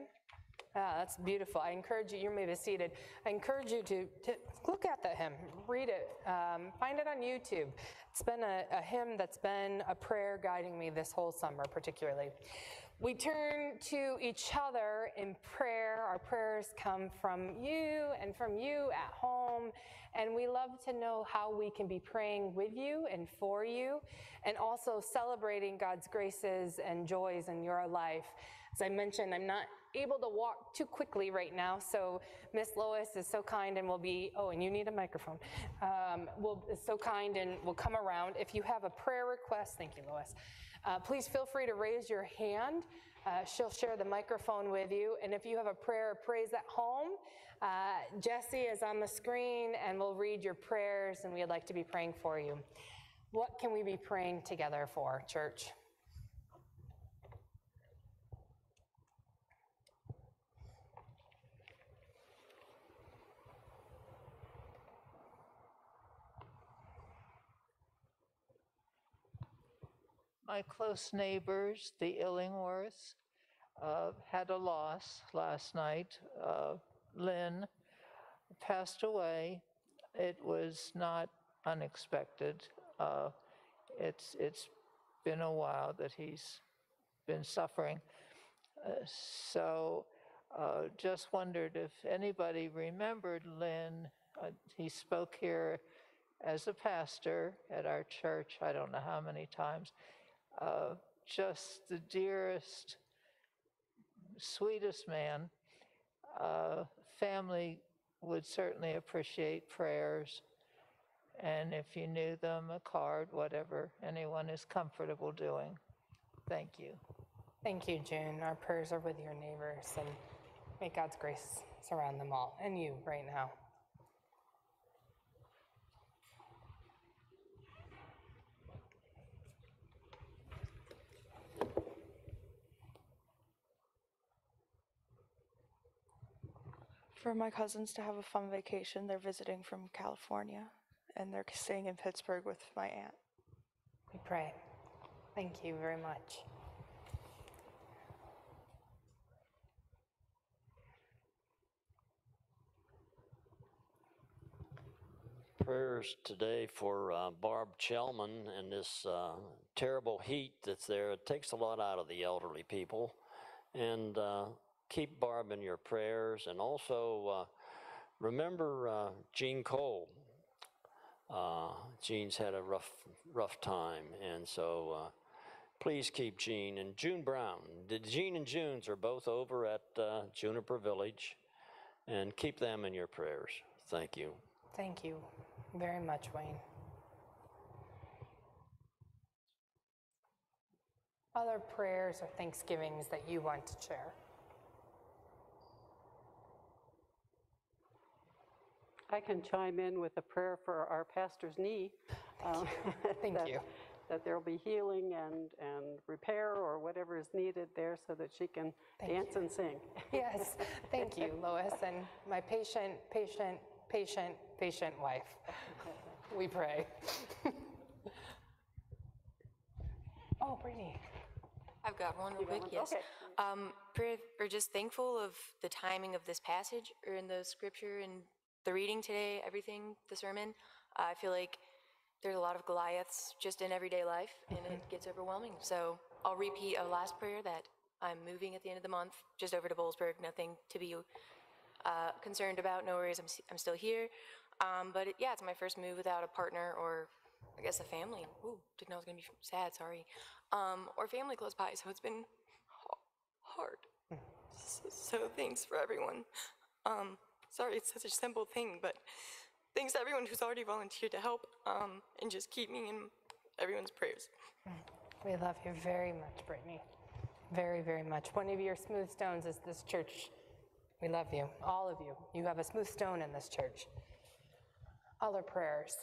Ah, that's beautiful. I encourage you, you may be seated. I encourage you to, to look at that hymn, read it, um, find it on YouTube. It's been a, a hymn that's been a prayer guiding me this whole summer, particularly. We turn to each other in prayer. Our prayers come from you and from you at home. And we love to know how we can be praying with you and for you, and also celebrating God's graces and joys in your life. As I mentioned, I'm not able to walk too quickly right now, so Miss Lois is so kind and will be, oh, and you need a microphone, um, will, is so kind and will come around. If you have a prayer request, thank you, Lois, uh, please feel free to raise your hand. Uh, she'll share the microphone with you. And if you have a prayer or praise at home, uh, Jesse is on the screen and we'll read your prayers and we'd like to be praying for you. What can we be praying together for, church? My close neighbors, the Illingworths, uh, had a loss last night. Uh, Lynn passed away. It was not unexpected. Uh, it's it's been a while that he's been suffering. Uh, so uh, just wondered if anybody remembered Lynn. Uh, he spoke here as a pastor at our church. I don't know how many times. Uh, just the dearest, sweetest man. Family would certainly appreciate prayers. And if you knew them, a card, whatever anyone is comfortable doing. Thank you. Thank you, June. Our prayers are with your neighbors and may God's grace surround them all and you right now. For my cousins to have a fun vacation. They're visiting from California and they're staying in Pittsburgh with my aunt. We pray. Thank you very much. Prayers today for uh, Barb Chelman and this uh, terrible heat that's there. It takes a lot out of the elderly people. And uh, keep Barb in your prayers. And also uh, remember uh, Jean Cole. Uh, Jean's had a rough, rough time. And so uh, please keep Jean and June Brown. Jean and June's are both over at uh, Juniper Village. And keep them in your prayers. Thank you. Thank you very much, Wayne. Other prayers or thanksgivings that you want to share? I can chime in with a prayer for our pastor's knee. Thank um, Thank that- you. That there'll be healing and, and repair or whatever is needed there so that she can Thank dance you. and sing. Yes, thank you, Lois, and my patient, patient, patient, patient wife. We pray. Oh, Brittany. I've got one real quick, yes. Okay. Um, we're, we're just thankful of the timing of this passage or in the scripture and the reading today, everything, the sermon. I feel like there's a lot of Goliaths just in everyday life and it gets overwhelming. So I'll repeat a last prayer that I'm moving at the end of the month, just over to Boalsburg, nothing to be uh, concerned about. No worries, I'm, I'm still here. Um, but it, yeah, it's my first move without a partner or I guess a family. Ooh, didn't know it was gonna be sad. Sorry, um, or family close by. So it's been hard. S- So thanks for everyone. Um, sorry, it's such a simple thing, but thanks to everyone who's already volunteered to help um, and just keep me in everyone's prayers. We love you very much, Brittany. Very, very much. One of your smooth stones is this church. We love you, all of you. You have a smooth stone in this church. Other prayers.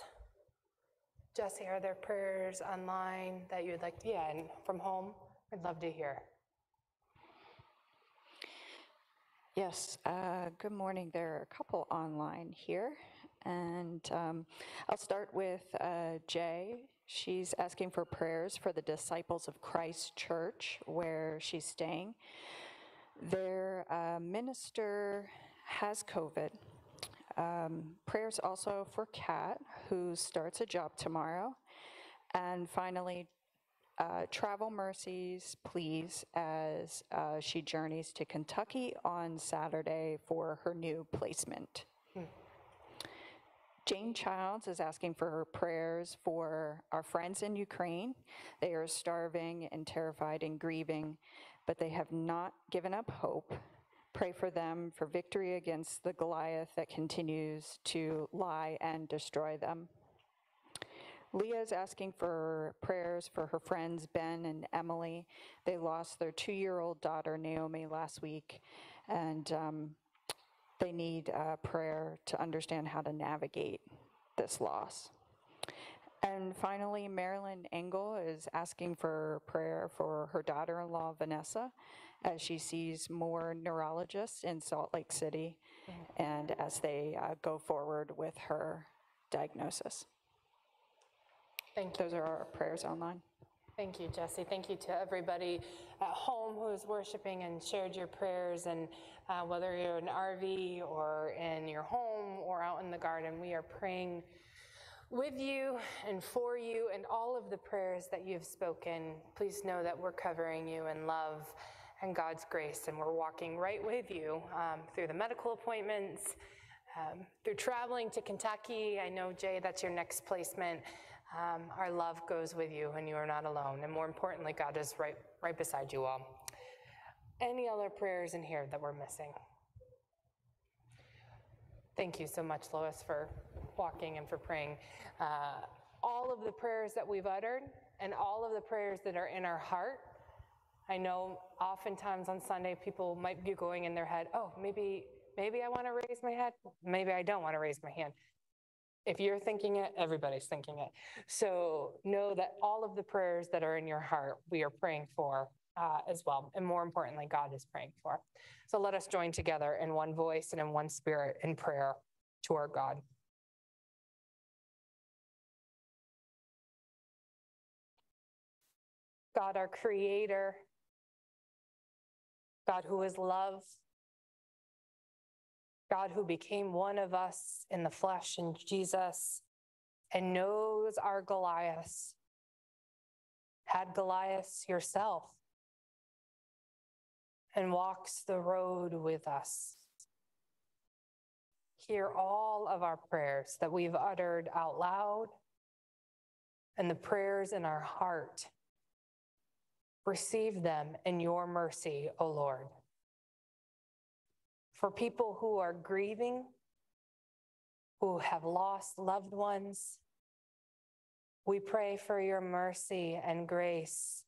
Jesse, are there prayers online that you'd like? Yeah, and from home? We'd love to hear. Yes, uh, good morning. There are a couple online here. And um, I'll start with uh, Jay. She's asking for prayers for the Disciples of Christ Church, where she's staying. Their uh, minister has COVID. Um, prayers also for Kat, who starts a job tomorrow. And finally, uh, travel mercies, please, as uh, she journeys to Kentucky on Saturday for her new placement. Jane Childs is asking for her prayers for our friends in Ukraine. They are starving and terrified and grieving, but they have not given up hope. Pray for them for victory against the Goliath that continues to lie and destroy them. Leah is asking for prayers for her friends Ben and Emily. They lost their two year old daughter Naomi last week, and um, they need uh, prayer to understand how to navigate this loss. And finally, Marilyn Engel is asking for prayer for her daughter in law, Vanessa, as she sees more neurologists in Salt Lake City and as they uh, go forward with her diagnosis. Thank you. Those are our prayers online. Thank you, Jesse. Thank you to everybody at home who is worshiping and shared your prayers. And uh, whether you're in an RV or in your home or out in the garden, we are praying with you and for you and all of the prayers that you've spoken. Please know that we're covering you in love and God's grace, and we're walking right with you um, through the medical appointments, um, through traveling to Kentucky. I know, Jay, that's your next placement. Um, our love goes with you, and you are not alone. And more importantly, God is right, right beside you all. Any other prayers in here that we're missing? Thank you so much, Lois, for walking and for praying. Uh, all of the prayers that we've uttered and all of the prayers that are in our heart. I know oftentimes on Sunday people might be going in their head, oh, maybe maybe I want to raise my head, maybe I don't want to raise my hand. If you're thinking it, everybody's thinking it. So know that all of the prayers that are in your heart, we are praying for uh, as well. And more importantly, God is praying for. So let us join together in one voice and in one spirit in prayer to our God. God, our creator, God who is love, God who became one of us in the flesh in Jesus and knows our Goliath, had Goliath yourself and walks the road with us. Hear all of our prayers that we've uttered out loud and the prayers in our heart. Receive them in your mercy, O Lord. For people who are grieving, who have lost loved ones, we pray for your mercy and grace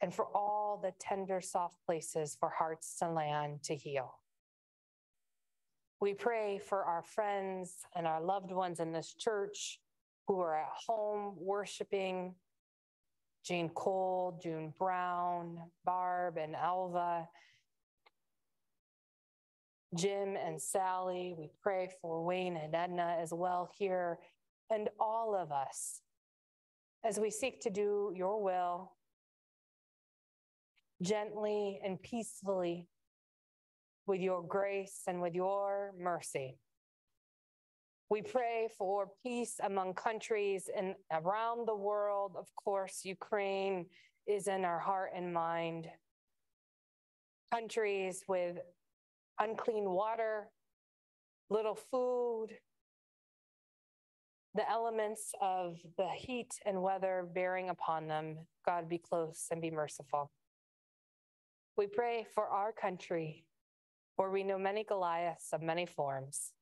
and for all the tender, soft places for hearts to land to heal. We pray for our friends and our loved ones in this church who are at home worshiping Jean Cole, June Brown, Barb, and Alva, Jim and Sally. We pray for Wayne and Edna as well here, and all of us as we seek to do your will gently and peacefully with your grace and with your mercy. We pray for peace among countries and around the world. Of course, Ukraine is in our heart and mind. Countries with unclean water, little food, the elements of the heat and weather bearing upon them. God, be close and be merciful. We pray for our country, where we know many Goliaths of many forms.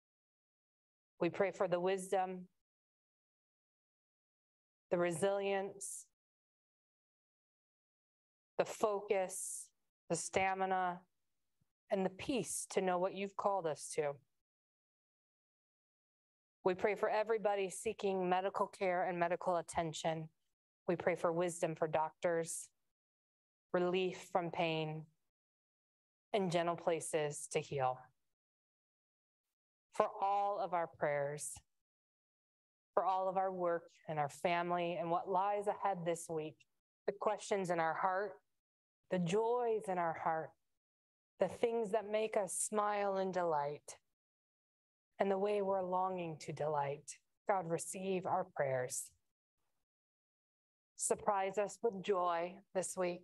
We pray for the wisdom, the resilience, the focus, the stamina, and the peace to know what you've called us to. We pray for everybody seeking medical care and medical attention. We pray for wisdom for doctors, relief from pain, and gentle places to heal. For all of our prayers, for all of our work and our family and what lies ahead this week, the questions in our heart, the joys in our heart, the things that make us smile and delight, and the way we're longing to delight. God, receive our prayers. Surprise us with joy this week.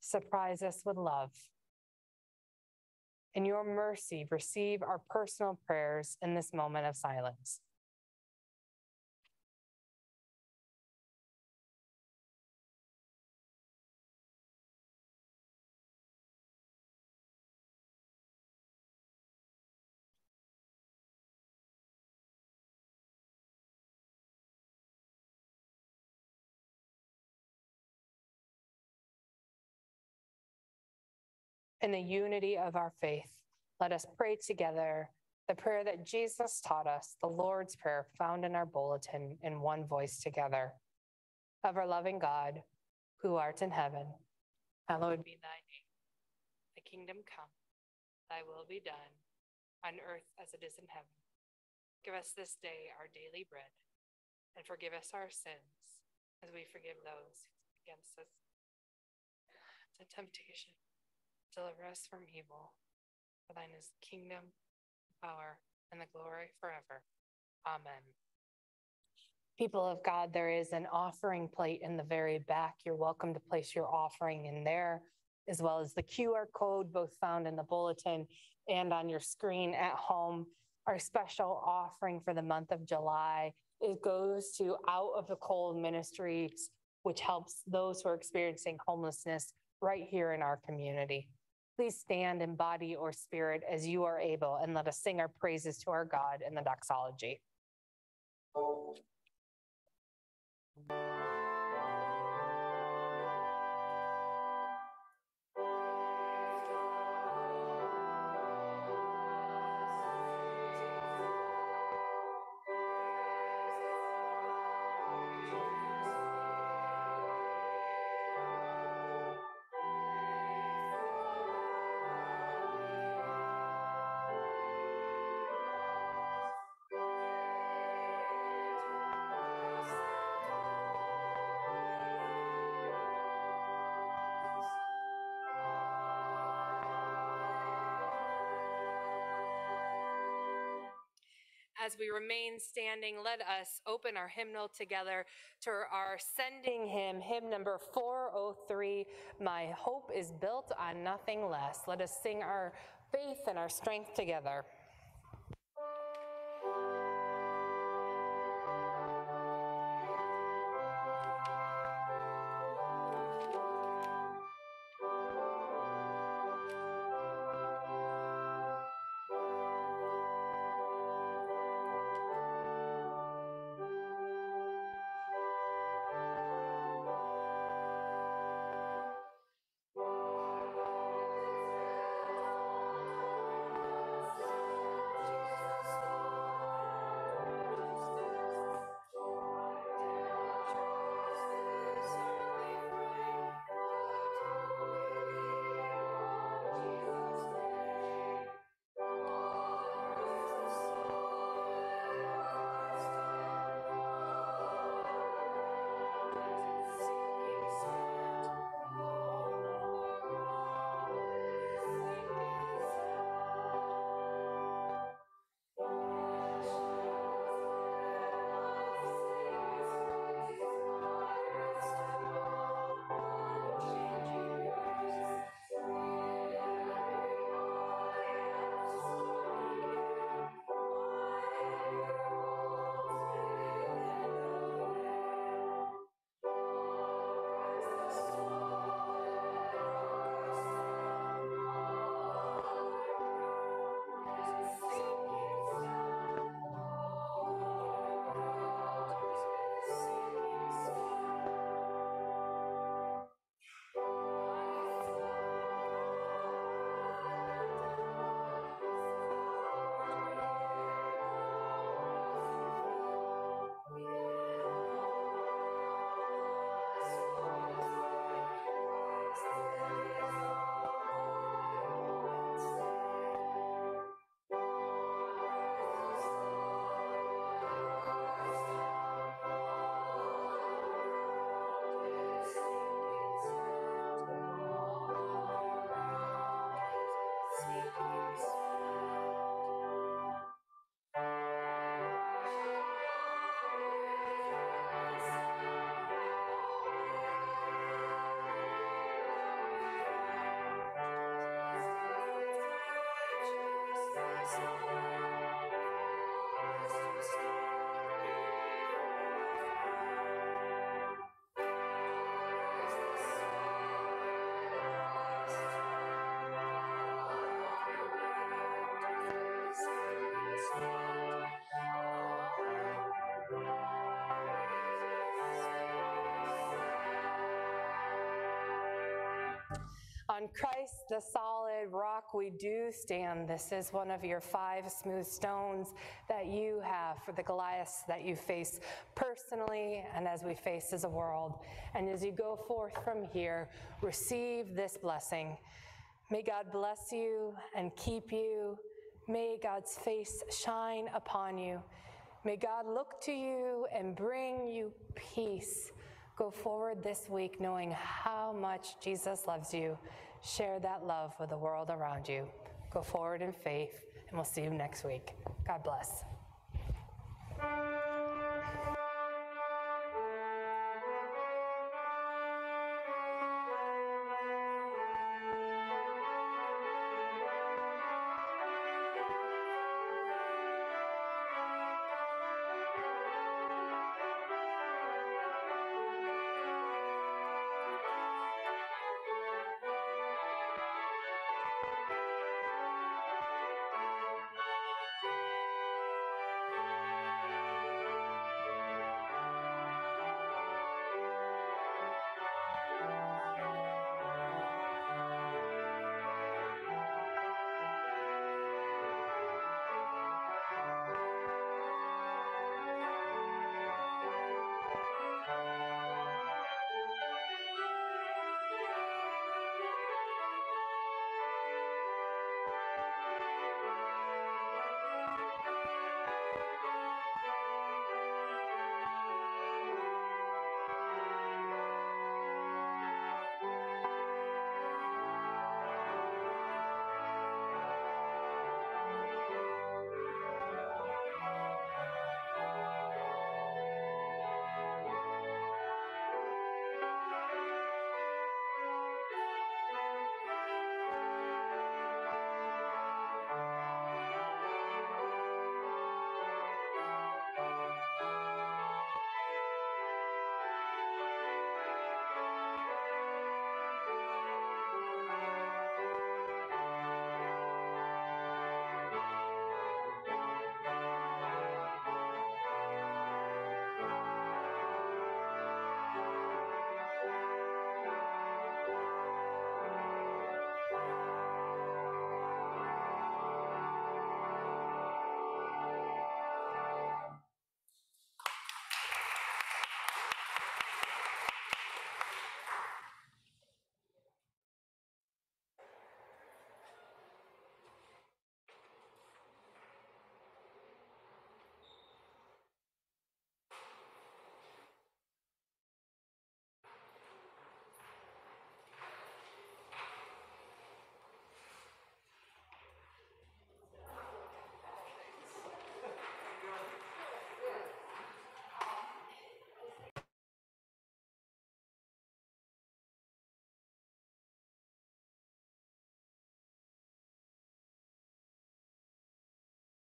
Surprise us with love. In your mercy, receive our personal prayers in this moment of silence. In the unity of our faith, let us pray together the prayer that Jesus taught us, the Lord's Prayer found in our bulletin in one voice together. Of our loving God, who art in heaven, hallowed be thy name. Thy kingdom come, thy will be done, on earth as it is in heaven. Give us this day our daily bread, and forgive us our sins as we forgive those against us. To temptation, deliver us from evil. For thine is the kingdom, power, and the glory forever. Amen. People of God, there is an offering plate in the very back. You're welcome to place your offering in there, as well as the QR code, both found in the bulletin and on your screen at home. Our special offering for the month of July it goes to Out of the Cold Ministries, which helps those who are experiencing homelessness right here in our community. Please stand in body or spirit as you are able, and let us sing our praises to our God in the doxology. As we remain standing, let us open our hymnal together to our sending hymn, hymn number 403 My Hope is Built on Nothing Less. Let us sing our faith and our strength together. On Christ, the solid rock, we do stand. This is one of your five smooth stones that you have for the Goliaths that you face personally and as we face as a world. And as you go forth from here, receive this blessing. May God bless you and keep you. May God's face shine upon you. May God look to you and bring you peace. Go forward this week knowing how much Jesus loves you. Share that love with the world around you. Go forward in faith, and we'll see you next week. God bless.